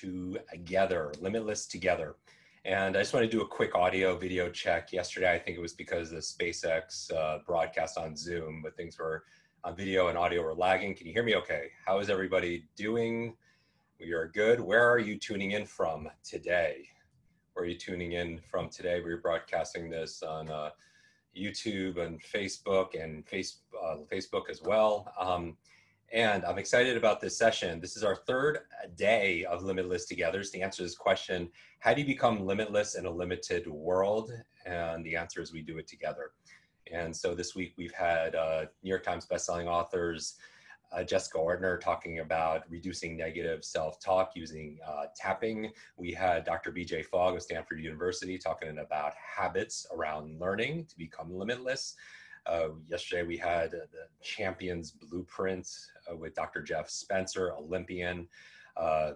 together, limitless together. And I just want to do a quick audio video check. Yesterday, I think it was because the SpaceX uh, broadcast on Zoom, but things were on video and audio were lagging. Can you hear me okay? How is everybody doing? We are good. Where are you tuning in from today? Where are you tuning in from today? We're broadcasting this on uh, YouTube and Facebook and face, uh, Facebook as well. Um, and I'm excited about this session. This is our third day of Limitless Together. So to answer this question, how do you become limitless in a limited world? And the answer is we do it together. And so this week we've had uh, New York Times bestselling authors uh, Jessica Ortner talking about reducing negative self-talk using uh, tapping. We had Dr. BJ Fogg of Stanford University talking about habits around learning to become limitless. Uh, yesterday we had the Champions Blueprint with Dr. Jeff Spencer, Olympian, uh,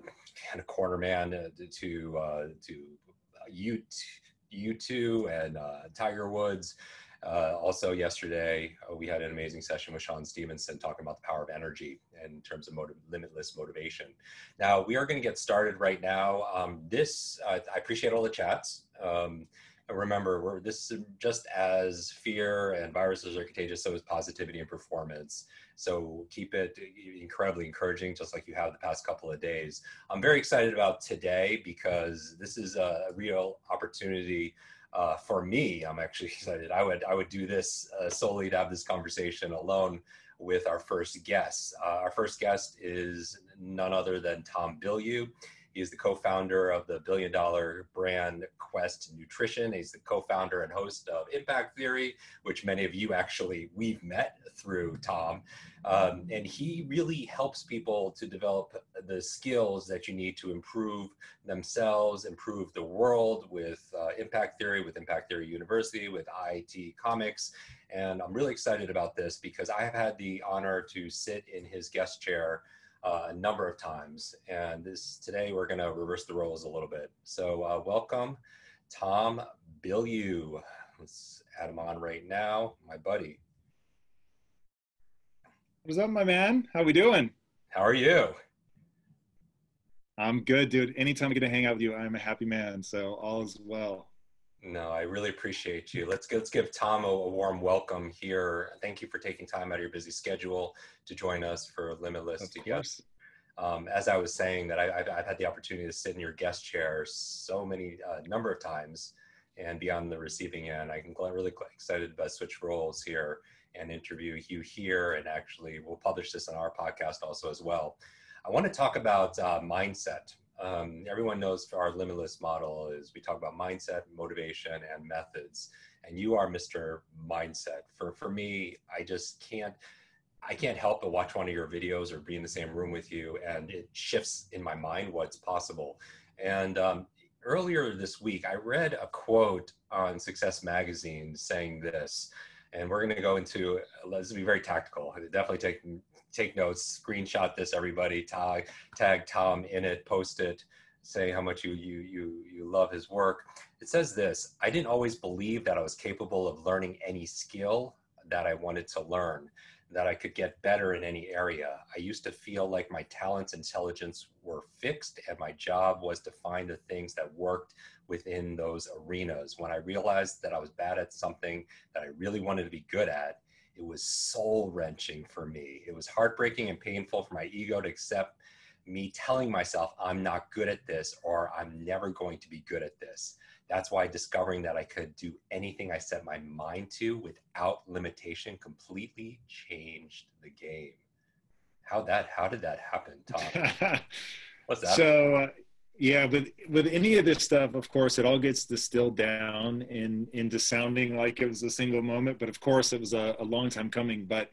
kind of corner man uh, to uh, to U U2 and Tiger Woods. Uh, also yesterday, uh, we had an amazing session with Shawn Stevenson talking about the power of energy in terms of limitless motivation. Now, we are going to get started right now. Um, this, uh, I appreciate all the chats. Um, remember, this is just as fear and viruses are contagious, so is positivity and performance. So keep it incredibly encouraging, just like you have the past couple of days. I'm very excited about today because this is a real opportunity uh, for me, I'm actually excited. I would I would do this uh, solely to have this conversation alone with our first guest. Uh, our first guest is none other than Tom Bilyeu. He is the co-founder of the billion dollar brand Quest Nutrition. He's the co-founder and host of Impact Theory, which many of you actually we've met through Tom. Um, and he really helps people to develop the skills that you need to improve themselves, improve the world with uh, Impact Theory, with Impact Theory University, with IT Comics. And I'm really excited about this because I have had the honor to sit in his guest chair uh, a number of times. And this today we're going to reverse the roles a little bit. So uh, welcome, Tom Bilyeu. Let's add him on right now, my buddy. What's up, my man? How we doing? How are you? I'm good, dude. Anytime I get to hang out with you, I'm a happy man. So all is well. No, I really appreciate you. Let's let's give Tom a, a, warm welcome here. Thank you for taking time out of your busy schedule to join us for Limitless of together. Um, as I was saying, that I, have had the opportunity to sit in your guest chair so many uh, number of times, and be on the receiving end. I can really excited to switch roles here and interview you here, and actually we'll publish this on our podcast also as well. I want to talk about uh, mindset um, everyone knows our limitless model is we talk about mindset, motivation, and methods. And you are Mr. Mindset. For for me, I just can't I can't help but watch one of your videos or be in the same room with you, and it shifts in my mind what's possible. And um, earlier this week, I read a quote on Success Magazine saying this, and we're going to go into let's be very tactical. Definitely take take notes, screenshot this, everybody, tag, tag Tom in it, post it, say how much you, you, you, you love his work. It says this, I didn't always believe that I was capable of learning any skill that I wanted to learn, that I could get better in any area. I used to feel like my talents, intelligence were fixed and my job was to find the things that worked within those arenas. When I realized that I was bad at something that I really wanted to be good at, it was soul wrenching for me. It was heartbreaking and painful for my ego to accept me telling myself I'm not good at this or I'm never going to be good at this. That's why discovering that I could do anything I set my mind to without limitation completely changed the game. How that how did that happen, Tom? What's that? So uh, yeah with with any of this stuff of course it all gets distilled down in into sounding like it was a single moment but of course it was a, a long time coming but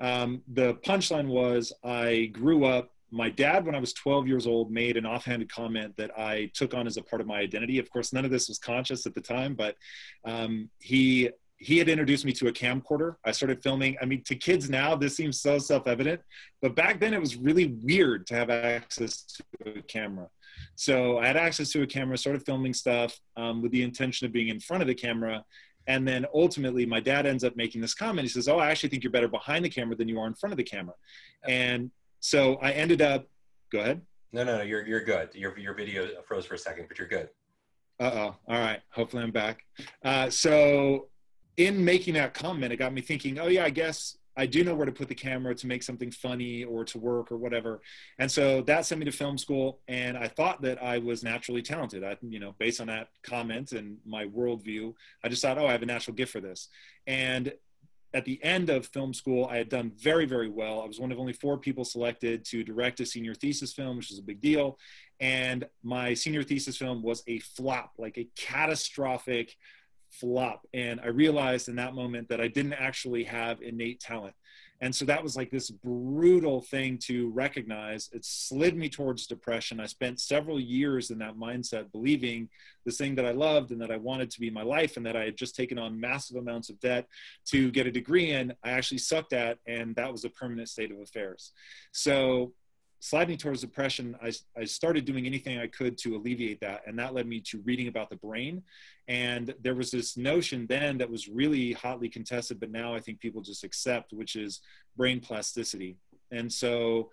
um, the punchline was i grew up my dad when i was 12 years old made an offhanded comment that i took on as a part of my identity of course none of this was conscious at the time but um, he he had introduced me to a camcorder. I started filming. I mean, to kids now, this seems so self evident, but back then it was really weird to have access to a camera. So I had access to a camera, started filming stuff um, with the intention of being in front of the camera. And then ultimately, my dad ends up making this comment. He says, Oh, I actually think you're better behind the camera than you are in front of the camera. And so I ended up, go ahead. No, no, no. You're you're good. Your your video froze for a second, but you're good. Uh oh. All right. Hopefully I'm back. Uh, so in making that comment, it got me thinking. Oh yeah, I guess I do know where to put the camera to make something funny or to work or whatever. And so that sent me to film school. And I thought that I was naturally talented. I, you know, based on that comment and my worldview, I just thought, oh, I have a natural gift for this. And at the end of film school, I had done very, very well. I was one of only four people selected to direct a senior thesis film, which is a big deal. And my senior thesis film was a flop, like a catastrophic flop. And I realized in that moment that I didn't actually have innate talent. And so that was like this brutal thing to recognize. It slid me towards depression. I spent several years in that mindset, believing this thing that I loved and that I wanted to be my life, and that I had just taken on massive amounts of debt to get a degree in. I actually sucked at, and that was a permanent state of affairs. So sliding towards depression, I, I started doing anything I could to alleviate that. And that led me to reading about the brain. And there was this notion then that was really hotly contested, but now I think people just accept, which is brain plasticity. And so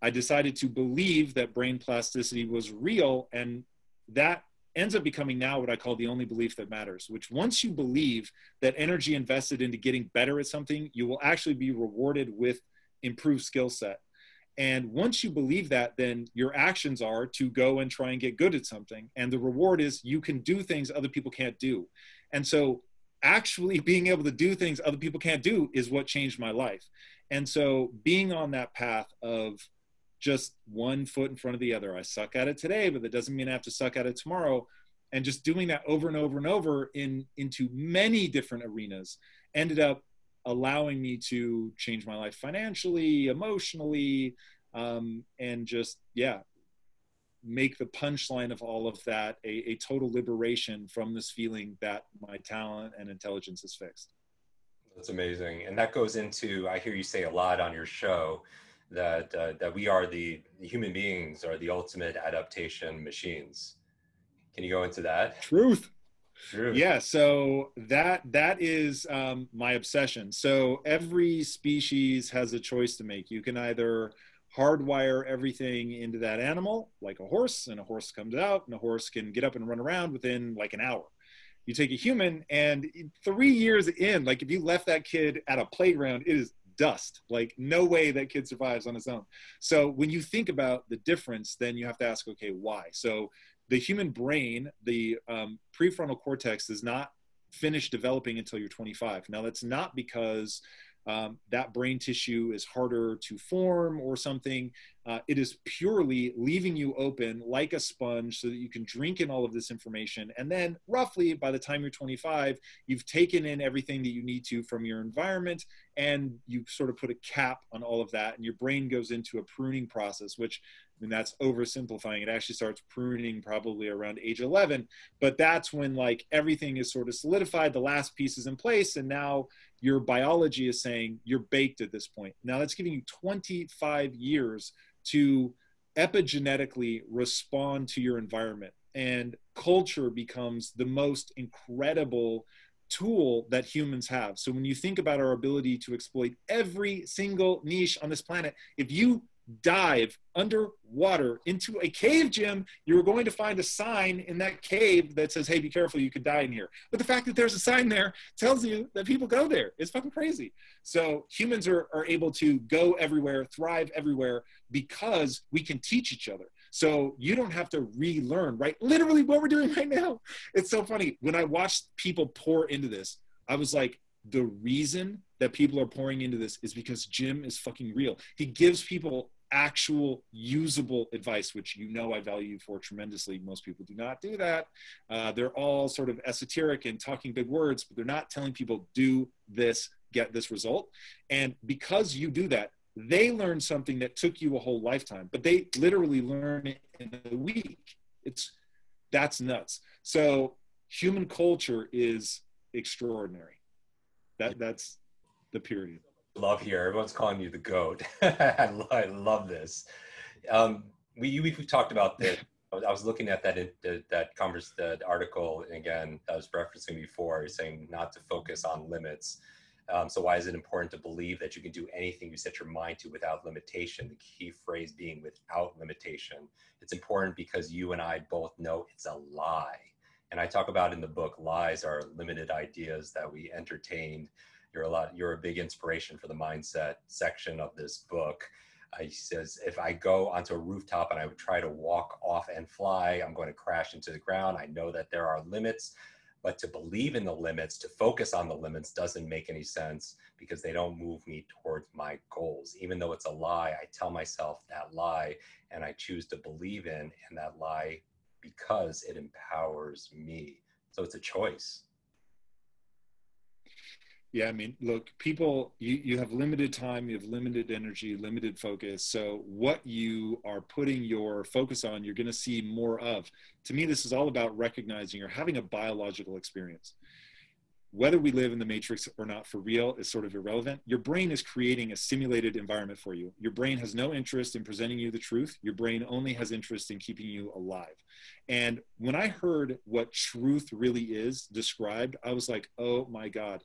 I decided to believe that brain plasticity was real. And that ends up becoming now what I call the only belief that matters, which once you believe that energy invested into getting better at something, you will actually be rewarded with improved skill set and once you believe that, then your actions are to go and try and get good at something. And the reward is you can do things other people can't do. And so, actually being able to do things other people can't do is what changed my life. And so, being on that path of just one foot in front of the other, I suck at it today, but that doesn't mean I have to suck at it tomorrow. And just doing that over and over and over in into many different arenas ended up allowing me to change my life financially, emotionally, um, and just, yeah, make the punchline of all of that a, a total liberation from this feeling that my talent and intelligence is fixed. That's amazing. And that goes into, I hear you say a lot on your show that, uh, that we are the, the human beings are the ultimate adaptation machines. Can you go into that? Truth. True. Yeah, so that that is um, my obsession. So every species has a choice to make. You can either hardwire everything into that animal, like a horse, and a horse comes out, and a horse can get up and run around within like an hour. You take a human, and three years in, like if you left that kid at a playground, it is dust. Like no way that kid survives on his own. So when you think about the difference, then you have to ask, okay, why? So the human brain, the um, prefrontal cortex, does not finish developing until you're 25. Now, that's not because um, that brain tissue is harder to form or something. Uh, it is purely leaving you open like a sponge so that you can drink in all of this information. And then, roughly, by the time you're 25, you've taken in everything that you need to from your environment and you sort of put a cap on all of that. And your brain goes into a pruning process, which I mean, that's oversimplifying. It actually starts pruning probably around age 11, but that's when like everything is sort of solidified, the last piece is in place, and now your biology is saying you're baked at this point. Now that's giving you 25 years to epigenetically respond to your environment. And culture becomes the most incredible tool that humans have. So when you think about our ability to exploit every single niche on this planet, if you dive underwater into a cave, Jim, you're going to find a sign in that cave that says, hey, be careful, you could die in here. But the fact that there's a sign there tells you that people go there. It's fucking crazy. So humans are, are able to go everywhere, thrive everywhere because we can teach each other. So you don't have to relearn, right? Literally what we're doing right now. It's so funny. When I watched people pour into this, I was like, the reason that people are pouring into this is because Jim is fucking real. He gives people actual usable advice, which you know I value for tremendously. Most people do not do that. Uh, they're all sort of esoteric and talking big words, but they're not telling people, do this, get this result. And because you do that, they learn something that took you a whole lifetime, but they literally learn it in a week. It's that's nuts. So human culture is extraordinary. That that's the period love here. Everyone's calling you the goat. I, love, I, love this. Um, we we've talked about this. I was looking at that that converse that article again. I was referencing before, saying not to focus on limits. Um, so why is it important to believe that you can do anything you set your mind to without limitation? The key phrase being without limitation. It's important because you and I both know it's a lie. And I talk about in the book, lies are limited ideas that we entertained. You're a lot, you're a big inspiration for the mindset section of this book. Uh, he says, if I go onto a rooftop and I would try to walk off and fly, I'm going to crash into the ground. I know that there are limits but to believe in the limits to focus on the limits doesn't make any sense because they don't move me towards my goals even though it's a lie i tell myself that lie and i choose to believe in and that lie because it empowers me so it's a choice yeah, I mean, look, people, you, you have limited time, you have limited energy, limited focus. So, what you are putting your focus on, you're going to see more of. To me, this is all about recognizing or having a biological experience. Whether we live in the matrix or not for real is sort of irrelevant. Your brain is creating a simulated environment for you. Your brain has no interest in presenting you the truth. Your brain only has interest in keeping you alive. And when I heard what truth really is described, I was like, oh my God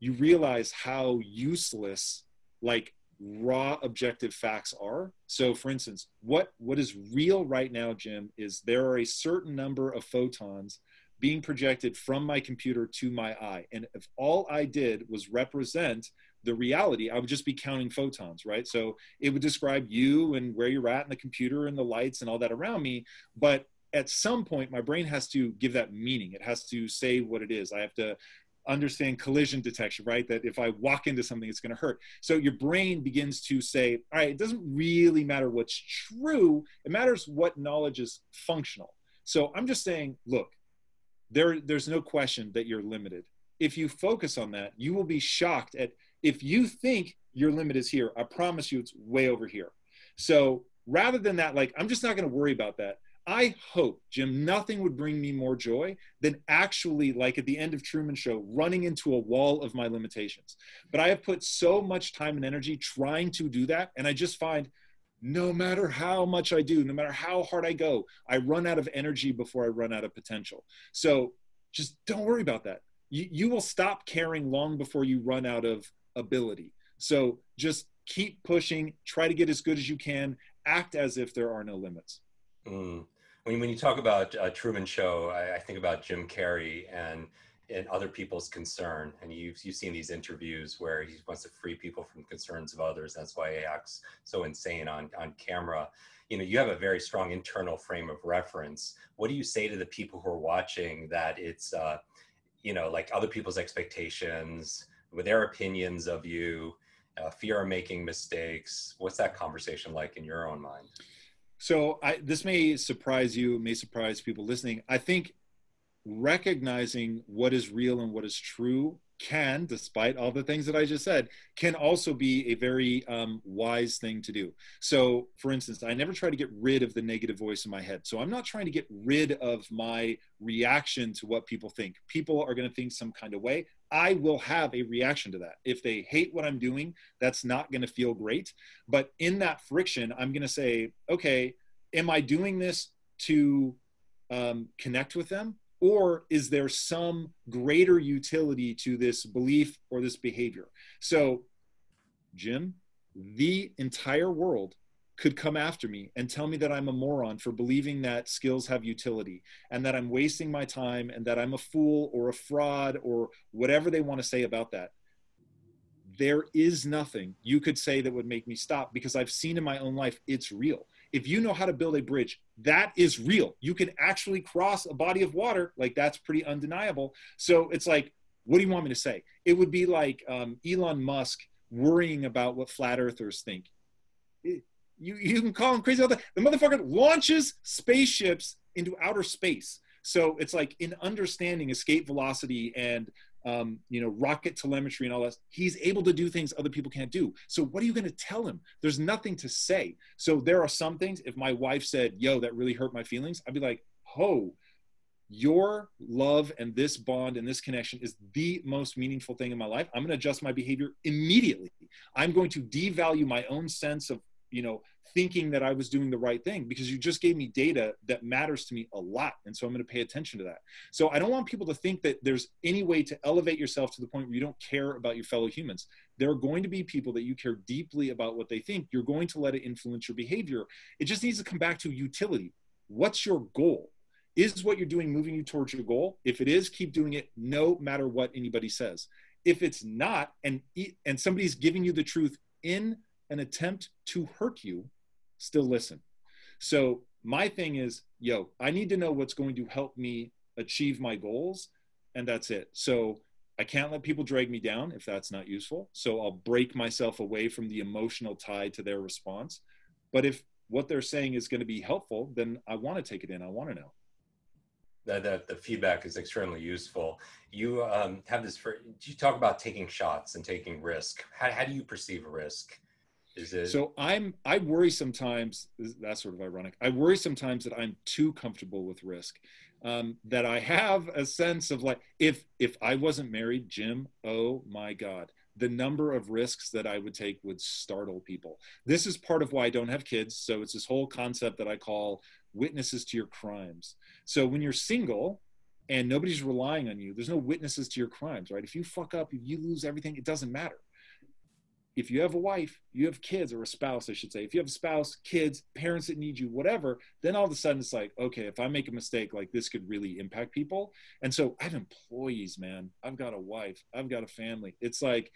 you realize how useless like raw objective facts are so for instance what what is real right now jim is there are a certain number of photons being projected from my computer to my eye and if all i did was represent the reality i would just be counting photons right so it would describe you and where you're at in the computer and the lights and all that around me but at some point my brain has to give that meaning it has to say what it is i have to understand collision detection, right? That if I walk into something, it's going to hurt. So your brain begins to say, all right, it doesn't really matter what's true. It matters what knowledge is functional. So I'm just saying, look, there, there's no question that you're limited. If you focus on that, you will be shocked at if you think your limit is here, I promise you it's way over here. So rather than that, like, I'm just not going to worry about that. I hope, Jim, nothing would bring me more joy than actually, like at the end of Truman Show, running into a wall of my limitations. But I have put so much time and energy trying to do that. And I just find no matter how much I do, no matter how hard I go, I run out of energy before I run out of potential. So just don't worry about that. You, you will stop caring long before you run out of ability. So just keep pushing, try to get as good as you can, act as if there are no limits. Mm. When, when you talk about uh, Truman Show, I, I, think about Jim Carrey and and other people's concern. And you've you've seen these interviews where he wants to free people from concerns of others. That's why he acts so insane on on camera. You know, you have a very strong internal frame of reference. What do you say to the people who are watching that it's uh, you know like other people's expectations with their opinions of you, uh, fear of making mistakes? What's that conversation like in your own mind? So I, this may surprise you, may surprise people listening. I think recognizing what is real and what is true can, despite all the things that I just said, can also be a very um, wise thing to do. So, for instance, I never try to get rid of the negative voice in my head. So, I'm not trying to get rid of my reaction to what people think. People are going to think some kind of way. I will have a reaction to that. If they hate what I'm doing, that's not going to feel great. But in that friction, I'm going to say, okay, am I doing this to um, connect with them? Or is there some greater utility to this belief or this behavior? So, Jim, the entire world could come after me and tell me that I'm a moron for believing that skills have utility and that I'm wasting my time and that I'm a fool or a fraud or whatever they want to say about that. There is nothing you could say that would make me stop because I've seen in my own life it's real. If you know how to build a bridge, that is real. You can actually cross a body of water. Like that's pretty undeniable. So it's like, what do you want me to say? It would be like um, Elon Musk worrying about what flat earthers think. You, you can call him crazy. The motherfucker launches spaceships into outer space. So it's like in understanding escape velocity and um, you know rocket telemetry and all that, he's able to do things other people can't do. So what are you going to tell him? There's nothing to say. So there are some things. If my wife said, "Yo, that really hurt my feelings," I'd be like, "Ho." Your love and this bond and this connection is the most meaningful thing in my life. I'm going to adjust my behavior immediately. I'm going to devalue my own sense of you know thinking that I was doing the right thing because you just gave me data that matters to me a lot. And so I'm going to pay attention to that. So I don't want people to think that there's any way to elevate yourself to the point where you don't care about your fellow humans. There are going to be people that you care deeply about what they think. You're going to let it influence your behavior. It just needs to come back to utility. What's your goal? Is what you're doing moving you towards your goal? If it is, keep doing it no matter what anybody says. If it's not, and and somebody's giving you the truth in an attempt to hurt you, still listen. So my thing is, yo, I need to know what's going to help me achieve my goals, and that's it. So I can't let people drag me down if that's not useful. So I'll break myself away from the emotional tie to their response. But if what they're saying is going to be helpful, then I want to take it in. I want to know. That, that the feedback is extremely useful. You um, have this for, you talk about taking shots and taking risk. How, how do you perceive risk? Is it? So I'm I worry sometimes. That's sort of ironic. I worry sometimes that I'm too comfortable with risk. Um, that I have a sense of like if if I wasn't married, Jim. Oh my God, the number of risks that I would take would startle people. This is part of why I don't have kids. So it's this whole concept that I call witnesses to your crimes. So when you're single and nobody's relying on you, there's no witnesses to your crimes, right? If you fuck up, if you lose everything, it doesn't matter if you have a wife, you have kids or a spouse, I should say, if you have a spouse, kids, parents that need you, whatever, then all of a sudden it's like, okay, if I make a mistake, like this could really impact people. And so I have employees, man. I've got a wife, I've got a family. It's like,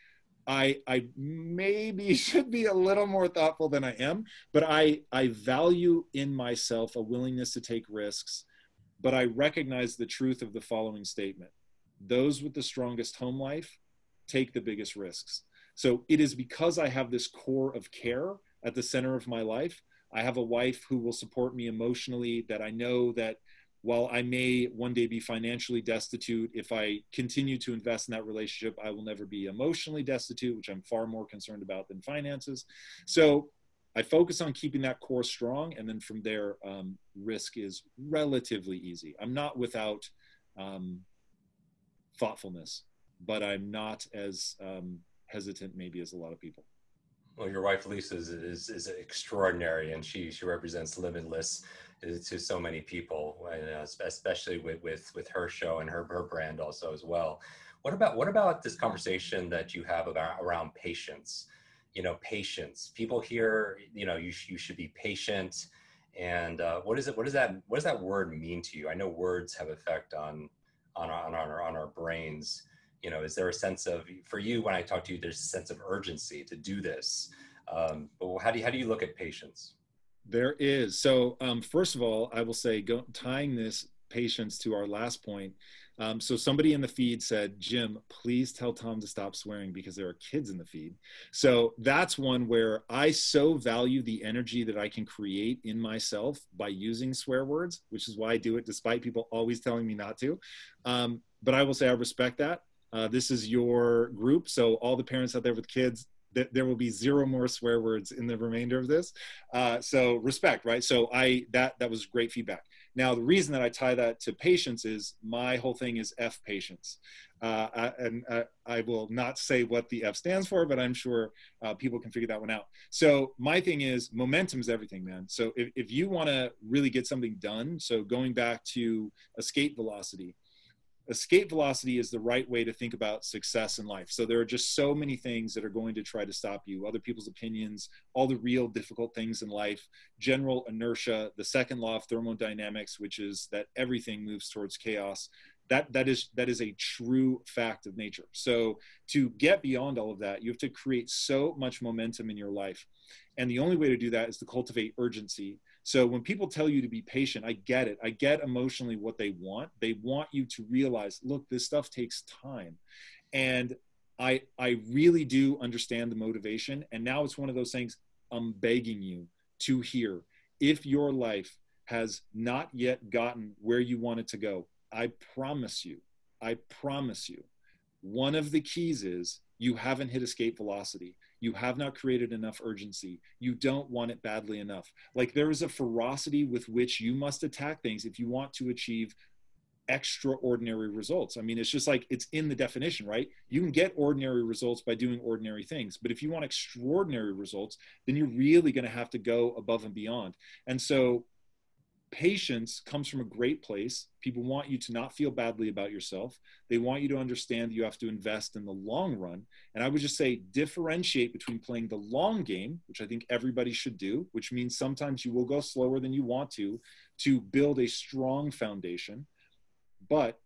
I I maybe should be a little more thoughtful than I am, but I I value in myself a willingness to take risks, but I recognize the truth of the following statement. Those with the strongest home life take the biggest risks. So it is because I have this core of care at the center of my life. I have a wife who will support me emotionally, that I know that while I may one day be financially destitute, if I continue to invest in that relationship, I will never be emotionally destitute, which I'm far more concerned about than finances. So I focus on keeping that core strong. And then from there, um, risk is relatively easy. I'm not without um, thoughtfulness, but I'm not as um, hesitant maybe as a lot of people. Well, your wife Lisa is, is, is extraordinary, and she she represents limitless to so many people, and uh, especially with, with with her show and her her brand also as well. What about what about this conversation that you have about around patience? You know, patience. People hear, you know, you you should be patient, and uh, what is it? What does that what does that word mean to you? I know words have effect on on on our on our brains you know is there a sense of for you when i talk to you there's a sense of urgency to do this. Um, but how do you how do you look at patience there is. So um, first of all i will say go, tying this patience to our last point um, so somebody in the feed said jim please tell tom to stop swearing because there are kids in the feed. So that's one where i so value the energy that i can create in myself by using swear words which is why i do it despite people always telling me not to. Um, but i will say i respect that uh, this is your group. So all the parents out there with kids, th- there will be zero more swear words in the remainder of this. Uh, so respect, right? So I that that was great feedback. Now the reason that I tie that to patience is my whole thing is F patience. Uh, I, and uh, I will not say what the F stands for, but I'm sure uh, people can figure that one out. So my thing is momentum is everything, man. So if, if you want to really get something done, so going back to escape velocity, escape velocity is the right way to think about success in life. So there are just so many things that are going to try to stop you other people's opinions, all the real difficult things in life, general inertia, the second law of thermodynamics, which is that everything moves towards chaos. That, that is that is a true fact of nature. So to get beyond all of that, you have to create so much momentum in your life. And the only way to do that is to cultivate urgency so when people tell you to be patient, I get it. I get emotionally what they want. They want you to realize, look, this stuff takes time. And I I really do understand the motivation. And now it's one of those things I'm begging you to hear. If your life has not yet gotten where you want it to go, I promise you, I promise you, one of the keys is you haven't hit escape velocity. You have not created enough urgency. You don't want it badly enough. Like there is a ferocity with which you must attack things if you want to achieve extraordinary results. I mean, it's just like it's in the definition, right? You can get ordinary results by doing ordinary things. But if you want extraordinary results, then you're really going to have to go above and beyond. And so patience comes from a great place. People want you to not feel badly about yourself. They want you to understand that you have to invest in the long run. And I would just say differentiate between playing the long game, which I think everybody should do, which means sometimes you will go slower than you want to, to build a strong foundation. But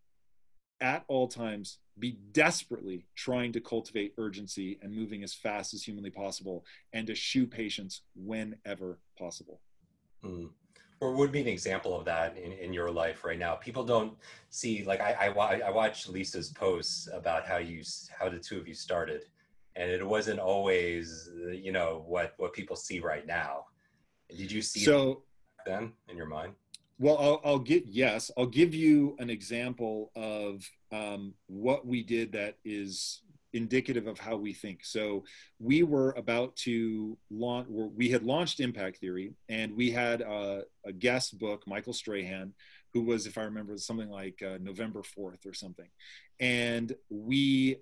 at all times, be desperately trying to cultivate urgency and moving as fast as humanly possible and to shoe patience whenever possible. Mm or would be an example of that in, in your life right now. People don't see like I, I i watched lisa's posts about how you how the two of you started and it wasn't always you know what what people see right now. Did you see so then in your mind? Well i'll, I'll get yes i'll give you an example of um, what we did that is indicative of how we think. So we were about to launch, we had launched Impact Theory, and we had a, a guest book, Michael Strahan, who was, if I remember, something like uh, November 4th or something. And we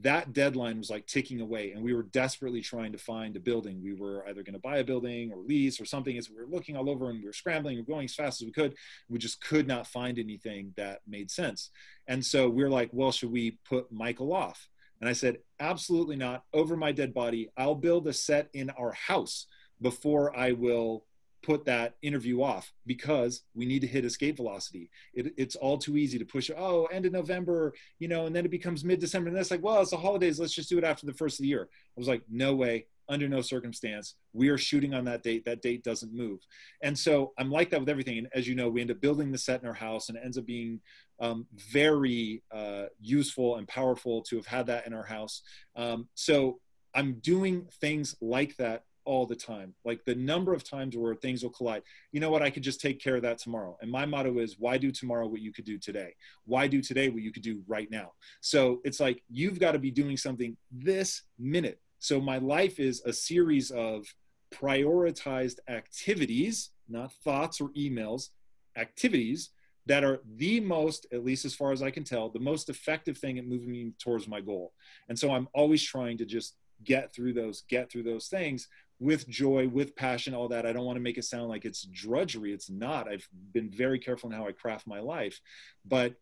that deadline was like ticking away and we were desperately trying to find a building. We were either going to buy a building or lease or something as we were looking all over and we were scrambling we were going as fast as we could. We just could not find anything that made sense. And so we we're like well should we put michael off? And i said absolutely not. Over my dead body i'll build a set in our house before i will put that interview off because we need to hit escape velocity. It, it's all too easy to push, oh, end of November, you know, and then it becomes mid December. And that's like, well, it's the holidays. Let's just do it after the first of the year. I was like, no way, under no circumstance. We are shooting on that date. That date doesn't move. And so I'm like that with everything. And as you know, we end up building the set in our house and it ends up being um, very uh, useful and powerful to have had that in our house. Um, so I'm doing things like that all the time. Like the number of times where things will collide. You know what? I could just take care of that tomorrow. And my motto is why do tomorrow what you could do today? Why do today what you could do right now? So it's like you've got to be doing something this minute. So my life is a series of prioritized activities, not thoughts or emails, activities that are the most, at least as far as I can tell, the most effective thing at moving me towards my goal. And so I'm always trying to just get through those get through those things with joy, with passion, all that. I don't want to make it sound like it's drudgery. It's not. I've been very careful in how I craft my life, but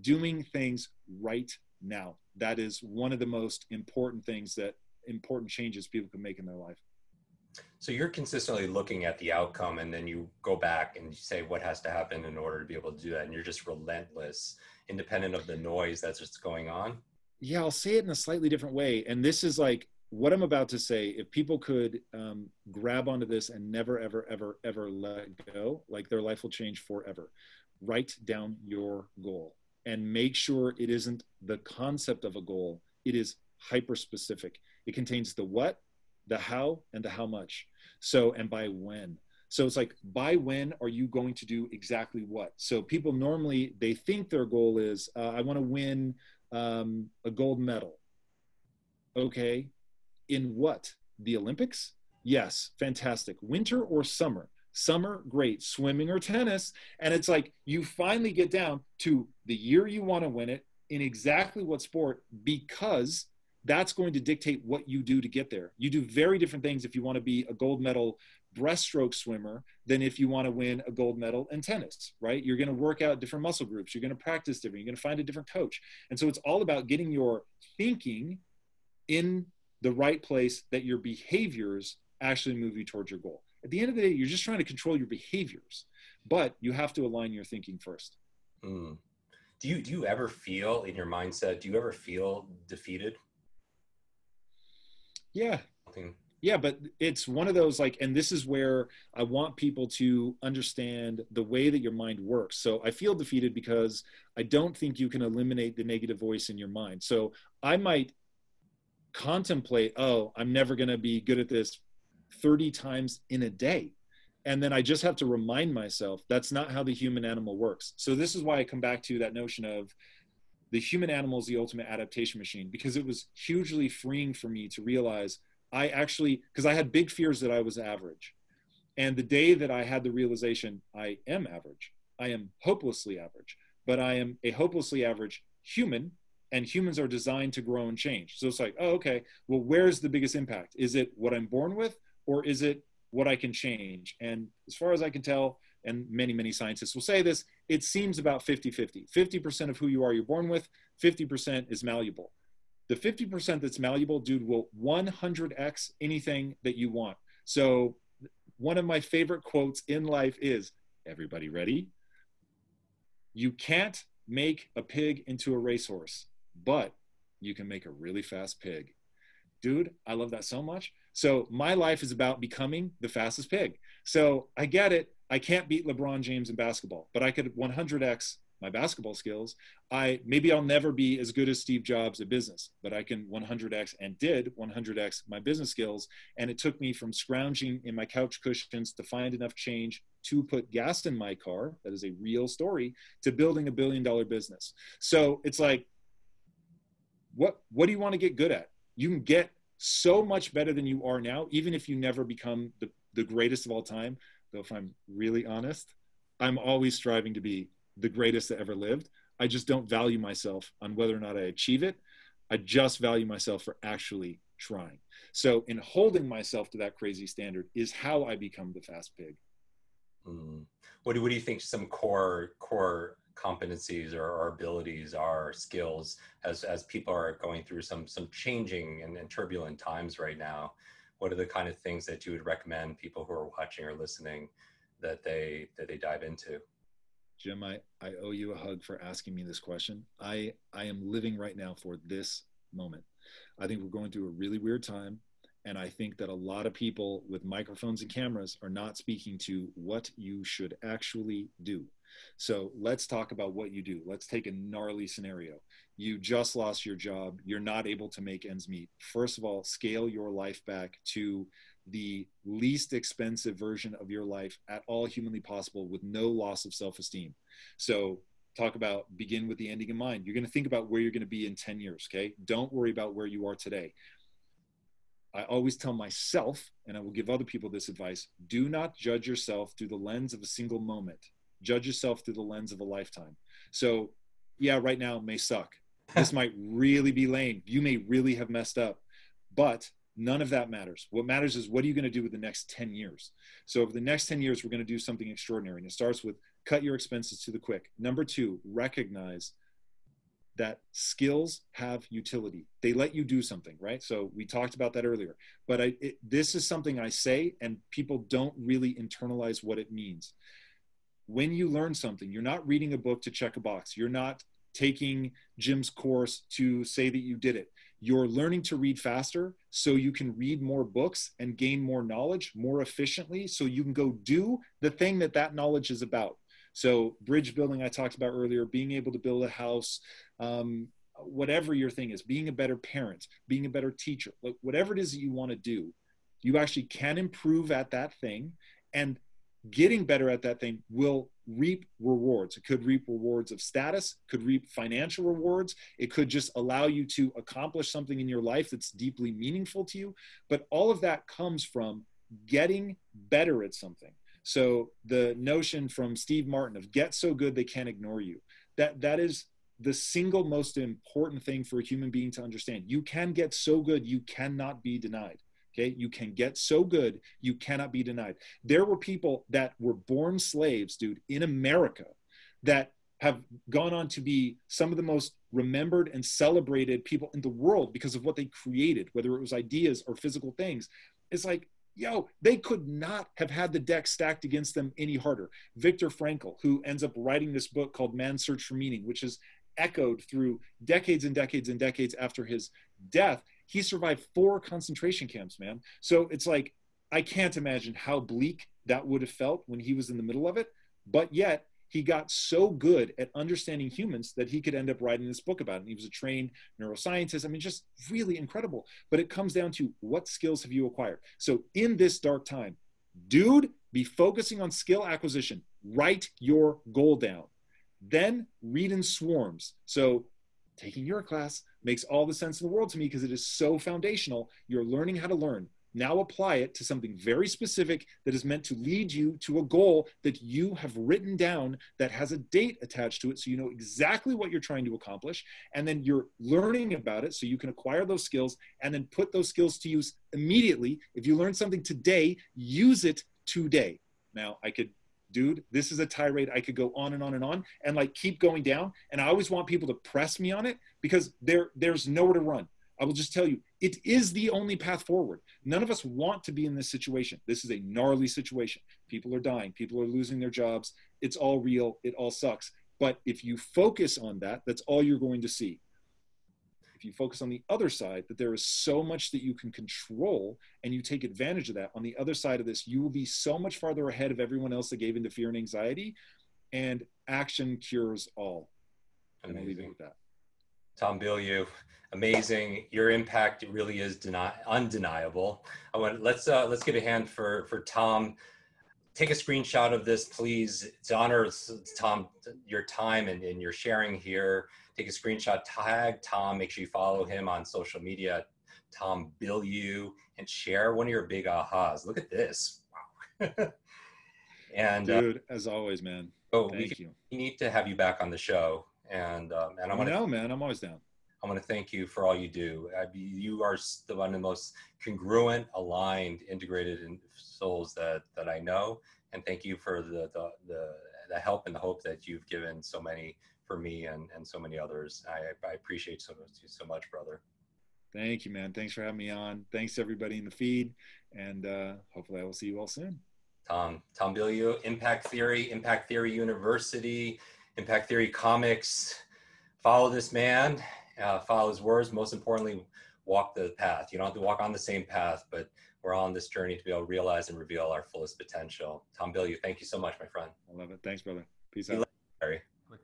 doing things right now. That is one of the most important things that important changes people can make in their life. So you're consistently looking at the outcome and then you go back and you say what has to happen in order to be able to do that. And you're just relentless, independent of the noise that's just going on. Yeah, I'll say it in a slightly different way. And this is like what I'm about to say, if people could um, grab onto this and never, ever, ever, ever let go, like their life will change forever. Write down your goal and make sure it isn't the concept of a goal, it is hyper specific. It contains the what, the how, and the how much. So, and by when. So it's like, by when are you going to do exactly what? So people normally, they think their goal is, uh, I want to win um, a gold medal. Okay, in what? The Olympics? Yes, fantastic. Winter or summer? Summer, great. Swimming or tennis? And it's like you finally get down to the year you want to win it in exactly what sport because that's going to dictate what you do to get there. You do very different things if you want to be a gold medal breaststroke swimmer than if you want to win a gold medal in tennis, right? You're going to work out different muscle groups. You're going to practice different. You're going to find a different coach. And so it's all about getting your thinking in the right place that your behaviors actually move you towards your goal. At the end of the day, you're just trying to control your behaviors, but you have to align your thinking first. Mm. Do you do you ever feel in your mindset? Do you ever feel defeated? Yeah. Yeah, but it's one of those like, and this is where I want people to understand the way that your mind works. So I feel defeated because I don't think you can eliminate the negative voice in your mind. So I might contemplate, oh, I'm never going to be good at this 30 times in a day. And then I just have to remind myself that's not how the human animal works. So this is why I come back to that notion of the human animal is the ultimate adaptation machine because it was hugely freeing for me to realize I actually, because I had big fears that I was average. And the day that I had the realization I am average, I am hopelessly average, but I am a hopelessly average human and humans are designed to grow and change. So it's like, oh, okay, well, where's the biggest impact? Is it what I'm born with or is it what I can change? And as far as I can tell, and many, many scientists will say this, it seems about 50 50. 50% of who you are, you're born with, 50% is malleable. The 50% that's malleable, dude, will 100x anything that you want. So, one of my favorite quotes in life is everybody ready? You can't make a pig into a racehorse, but you can make a really fast pig. Dude, I love that so much. So, my life is about becoming the fastest pig. So, I get it. I can't beat LeBron James in basketball, but I could 100x my basketball skills. I maybe I'll never be as good as Steve Jobs at business, but I can 100x and did 100x my business skills. And it took me from scrounging in my couch cushions to find enough change to put gas in my car. That is a real story to building a billion dollar business. So it's like, what what do you want to get good at? You can get so much better than you are now, even if you never become the, the greatest of all time. Though if I'm really honest, I'm always striving to be the greatest that ever lived. I just don't value myself on whether or not I achieve it. I just value myself for actually trying. So, in holding myself to that crazy standard is how I become the fast pig. Mm. What, do, what do you think some core core competencies or, our abilities our skills as as people are going through some some changing and, and turbulent times right now? What are the kind of things that you would recommend people who are watching or listening that they that they dive into? Jim, I, I owe you a hug for asking me this question. I, I am living right now for this moment. I think we're going through a really weird time. And I think that a lot of people with microphones and cameras are not speaking to what you should actually do. So let's talk about what you do. Let's take a gnarly scenario. You just lost your job. You're not able to make ends meet. First of all, scale your life back to the least expensive version of your life at all humanly possible with no loss of self esteem. So, talk about begin with the ending in mind. You're going to think about where you're going to be in 10 years, okay? Don't worry about where you are today. I always tell myself, and I will give other people this advice do not judge yourself through the lens of a single moment. Judge yourself through the lens of a lifetime. So, yeah, right now may suck. This might really be lame. You may really have messed up, but None of that matters. What matters is what are you going to do with the next 10 years? So, over the next 10 years, we're going to do something extraordinary. And it starts with cut your expenses to the quick. Number two, recognize that skills have utility. They let you do something, right? So, we talked about that earlier. But I, it, this is something I say, and people don't really internalize what it means. When you learn something, you're not reading a book to check a box. You're not taking Jim's course to say that you did it you're learning to read faster so you can read more books and gain more knowledge more efficiently so you can go do the thing that that knowledge is about so bridge building i talked about earlier being able to build a house um, whatever your thing is being a better parent being a better teacher whatever it is that you want to do you actually can improve at that thing and getting better at that thing will reap rewards. It could reap rewards of status, could reap financial rewards. It could just allow you to accomplish something in your life that's deeply meaningful to you. But all of that comes from getting better at something. So the notion from Steve Martin of get so good they can't ignore you. That that is the single most important thing for a human being to understand. You can get so good you cannot be denied. Okay, you can get so good, you cannot be denied. There were people that were born slaves, dude, in America that have gone on to be some of the most remembered and celebrated people in the world because of what they created, whether it was ideas or physical things. It's like, yo, they could not have had the deck stacked against them any harder. Viktor Frankl, who ends up writing this book called Man's Search for Meaning, which is echoed through decades and decades and decades after his death he survived four concentration camps, man. So it's like, I can't imagine how bleak that would have felt when he was in the middle of it. But yet, he got so good at understanding humans that he could end up writing this book about it. And he was a trained neuroscientist. I mean, just really incredible. But it comes down to what skills have you acquired? So, in this dark time, dude, be focusing on skill acquisition. Write your goal down. Then read in swarms. So, taking your class makes all the sense in the world to me because it is so foundational. You're learning how to learn. Now apply it to something very specific that is meant to lead you to a goal that you have written down that has a date attached to it. So you know exactly what you're trying to accomplish. And then you're learning about it so you can acquire those skills and then put those skills to use immediately. If you learn something today, use it today. Now, I could dude, this is a tirade. I could go on and on and on and like keep going down. And I always want people to press me on it because there there's nowhere to run. I will just tell you, it is the only path forward. None of us want to be in this situation. This is a gnarly situation. People are dying, people are losing their jobs. It's all real, it all sucks. But if you focus on that, that's all you're going to see. You focus on the other side, that there is so much that you can control and you take advantage of that, on the other side of this, you will be so much farther ahead of everyone else that gave into fear and anxiety. And action cures all. Amazing. And I'll leave it with that. Tom amazing. Your impact really is deni- undeniable. I want let's uh, let's give a hand for for Tom. Take a screenshot of this, please. To honor Tom your time and, and your sharing here. Take a screenshot, tag Tom. Make sure you follow him on social media, Tom Bilyeu, and share one of your big ahas. Look at this. Wow. and uh, dude, uh, as always, man. Oh, Thank we, you. we need to have you back on the show and um, and I want to know, man. I'm always down. I want to thank you for all you do. I, you are the one of the most congruent, aligned, integrated souls that that I know, and thank you for the the the, the help and the hope that you've given so many for me and and so many others. I, I appreciate so much, so much, brother. Thank you, man. Thanks for having me on. Thanks everybody in the feed, and uh, hopefully I will see you all soon. Tom, Tom Bilyeu, Impact Theory, Impact Theory University. Impact Theory Comics. Follow this man, uh, follow his words. Most importantly, walk the path. You don't have to walk on the same path, but we're all on this journey to be able to realize and reveal our fullest potential. Tom Bilyeu, thank you so much, my friend. I love it. Thanks, brother. Peace out.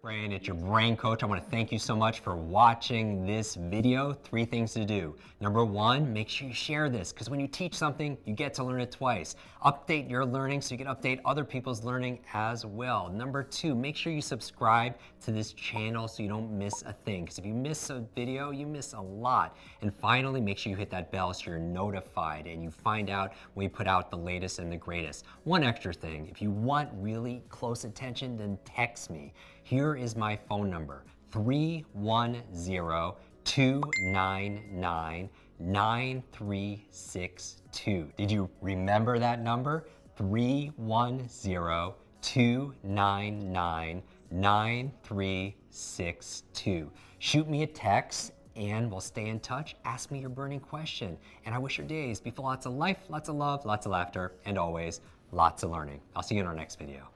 Brain, it's your brain coach. I want to thank you so much for watching this video. Three things to do. Number one, make sure you share this because when you teach something, you get to learn it twice. Update your learning so you can update other people's learning as well. Number two, make sure you subscribe to this channel so you don't miss a thing because if you miss a video, you miss a lot. And finally, make sure you hit that bell so you're notified and you find out when we put out the latest and the greatest. One extra thing, if you want really close attention, then text me. Here is my phone number 310 299 9362. Did you remember that number? 310 299 9362. Shoot me a text and we'll stay in touch. Ask me your burning question. And I wish your days be full lots of life, lots of love, lots of laughter, and always lots of learning. I'll see you in our next video.